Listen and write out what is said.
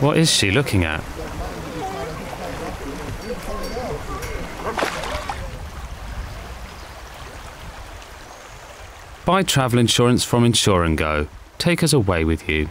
What is she looking at? Buy travel insurance from Insure and Go. Take us away with you.